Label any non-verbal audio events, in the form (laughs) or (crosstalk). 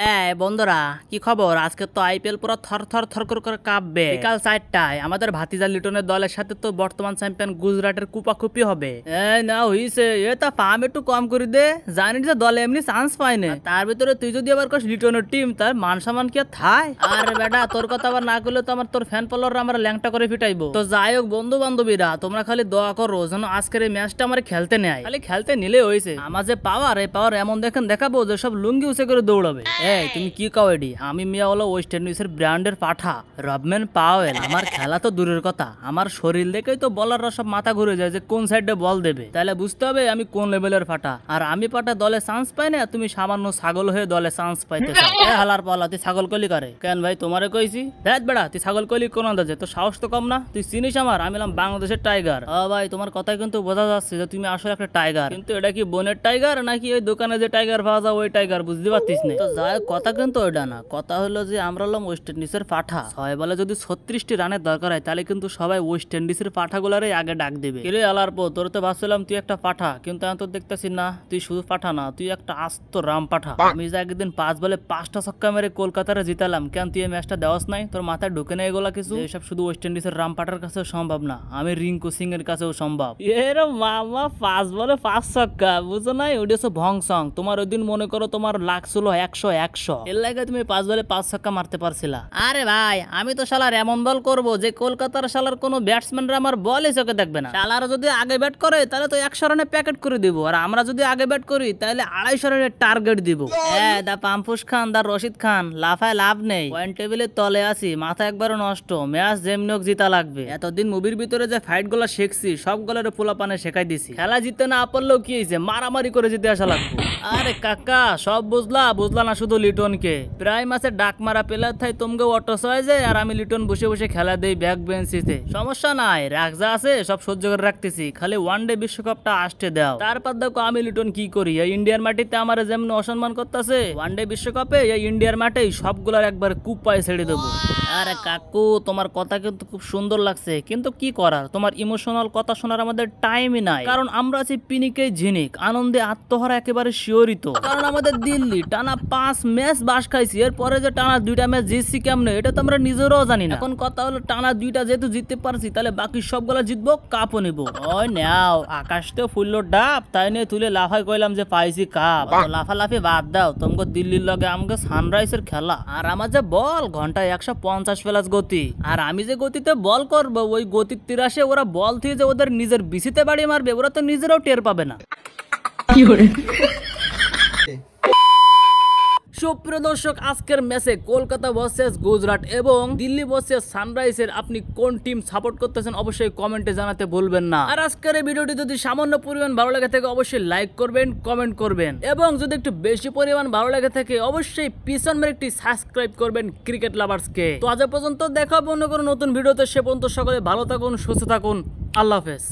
এ বন্ধুরা, কি খবর? আজকে তো আইপিএল পুরো থর থর থর করে কাঁপবে। বিকাল চারটায় আমাদের ভাতিজা লিটনের দলের সাথে তো বর্তমান চ্যাম্পিয়ন গুজরাটের কুপাকুপি হবে। এই না, হইছে। এ তা পাম একটু কম করে দে। জানি যে দলে এমনি চান্স পায় তার ভিতরে তুই যদি আবার কোস লিটনের টিম তার মান সম্মান কি থায় আর বেটা, তোর কথা আবার না করলে তো আমার তোর ফ্যান ফলোয়ার আমার ল্যাংটা করে ফিটাইবো। তো যাই হোক বন্ধু বান্ধবীরা তোমরা খালি দোয়া করো যেন আজকের এই ম্যাচটা আমার খেলতে নেয়। খালি খেলতে নিলে হয়েছে আমার যে পাওয়ার এই পাওয়ার এমন দেখেন, দেখাবো যে সব লুঙ্গি উসে করে দৌড়াবে। এই তুমি কি কাও এডি? আমি মিয়া হলো ওয়েস্ট ইন্ডিজের ব্র্যান্ডের পাঠা রবম্যান পাওয়েল। আমার খেলা তো দূরের কথা। আমার শরীর দেখেই তো বলাররা সব মাথা ঘুরে যায় যে কোন সাইডে বল দেবে। তাহলে বুঝতে হবে আমি কোন লেভেলের পাঠা। আর আমি পাঠা দলে চান্স পাই না তুমি সামান্য ছাগল হয়ে দলে চান্স পাইতে (laughs) হালার পালা তুই ছাগল কলি করে? কেন ভাই তোমারে কইছি? দেখ বেড়া তুই ছাগল কলি কোন আন্দাজে? তো সাহস তো কম না? তুই চিনিস আমার? আমি হলাম বাংলাদেশের টাইগার ও ভাই তোমার কথাই কিন্তু বোঝা যাচ্ছে যে তুমি আসলে একটা টাইগার কিন্তু এটা কি বনের টাইগার নাকি ওই দোকানে যে টাইগার পাওয়া যায় ওই টাইগার বুঝতে পারতিস না। তো যাই কথা কিন্তু ওইটা না। কথা হলো যে আমরা হলাম ওয়েস্ট ইন্ডিজের পাঠা। ছয় বলে যদি ছত্রিশটি রানের দরকার হয়, তাহলে কিন্তু সবাই ওয়েস্ট ইন্ডিজের পাঠাগুলারই আগে ডাক দেবে। কিরে আলার পর তোর তো ভাবছিলাম তুই একটা পাঠা, কিন্তু আমি তো দেখতেছি না, তুই শুধু পাঠা না, তুই একটা আস্ত রাম পাঠা। আমি যে একদিন পাঁচ বলে পাঁচটা ছক্কা মেরে কলকাতারে জিতালাম, কেন তুই এই ম্যাচটা দেওয়াস নাই? তোর মাথায় ঢুকে নেই এগুলা কিছু? এসব শুধু ওয়েস্ট ইন্ডিজের রাম পাঠার কাছেও সম্ভব না, আমি রিঙ্কু সিং এর কাছেও সম্ভব। এর মামা, পাঁচ বলে পাঁচ ছক্কা, বুঝো নাই? ওটা হচ্ছে ভং সং। তোমার ওই দিন মনে করো তোমার লাখ ছিল একশো একশো। এর লাগে তুমি পাঁচ বলে পাঁচ ছক্কা মারতে পারছিলা। আরে ভাই আমি তো শালার এমন বল করব যে কলকাতার শালার কোনো ব্যাটসম্যানরা আমার বলই চোখে দেখবে না। শালার যদি আগে ব্যাট করে তাহলে তো একশো রানে প্যাকেট করে দিব। আর আমরা যদি আগে ব্যাট করি তাহলে আড়াইশো রানের টার্গেট দিব। হ্যাঁ দা পাম্পুস খান দা রশিদ খান লাফায় লাভ নেই। পয়েন্ট টেবিলের তলে আছি মাথা একবারও নষ্ট। ম্যাচ জিতা লাগবে। এতদিন মুভির ভিতরে যে ফাইটগুলো শিখছি সবগুলোর পোলা পানে শেখাই দিছি। খেলা জিততে না পারলেও কি হয়েছে? মারামারি করে জিতে আসা লাগবে। আরে কাকা সব বুঝলা বুঝলা না শুধু লিটনকে। প্রায় মাসে ডাক মারা পেলার থাই তোমকে অটো সয় যায় আর আমি লিটন বসে বসে খেলা দেই ব্যাক বেঞ্চিতে। সমস্যা নাই, রাগ যা আছে সব সহ্য করে রাখতেছি, খালি ওয়ান ডে বিশ্বকাপটা আসতে দাও। তারপর দেখো আমি লিটন কি করি, এই ইন্ডিয়ার মাটিতে আমার যেমন অসম্মান করতেছে ওয়ান ডে বিশ্বকাপে এই ইন্ডিয়ার মাঠেই সবগুলার একবার কুপায় ছেড়ে দেবো। আরে কাকু, তোমার কথা কিন্তু খুব সুন্দর লাগছে, কিন্তু কি করার? তোমার ইমোশনাল কথা শোনার আমাদের টাইমই নাই। কারণ আমরা আছি পিনিকে ঝিনিক, আনন্দে আত্মহারা একেবারে শিওরিত কারণ আমাদের দিল্লি টানা পাঁচ ম্যাচ বাস খাইছি এরপরে যে টানা দুইটা ম্যাচ জিতছি কেমনে এটা তো আমরা নিজেরাও জানি না। এখন কথা হলো টানা দুইটা যেহেতু জিততে পারছি তাহলে বাকি সবগুলা জিতবো কাপও নিবো। ওই নাও আকাশতেও ফুললো ডাব তাই নিয়ে তুলে লাফাই কইলাম যে পাইছি কাপ লাফালাফি বাদ দাও তোমাকে দিল্লির লগে আমাকে সানরাইজের খেলা। আর আমার যে বল ঘন্টায় একশো পঞ্চাশ প্লাস গতি। আর আমি যে গতিতে বল করব ওই গতির তিরাশে ওরা বল থেকে যে ওদের নিজের বিসিতে বাড়ি মারবে ওরা তো নিজেরাও টের পাবে না। সুপ্রিয় দর্শক আজকের ম্যাচে কলকাতা ভার্সেস গুজরাট এবং দিল্লি ভার্সেস সানরাইজের আপনি কোন টিম সাপোর্ট করতেছেন অবশ্যই কমেন্টে জানাতে ভুলবেন না। আর আজকের এই ভিডিওটি যদি সামান্য পরিমাণ ভালো লাগে থাকে, অবশ্যই লাইক করবেন, কমেন্ট করবেন। এবং যদি একটু বেশি পরিমাণ ভালো লাগে থাকে, অবশ্যই পিছন মেরে একটি সাবস্ক্রাইব করবেন ক্রিকেট লাভার্সকে। তো আজ পর্যন্ত দেখা অন্য কোনো নতুন ভিডিওতে, সে পর্যন্ত সকলে ভালো থাকুন, সুস্থ থাকুন। আল্লাহ হাফেজ।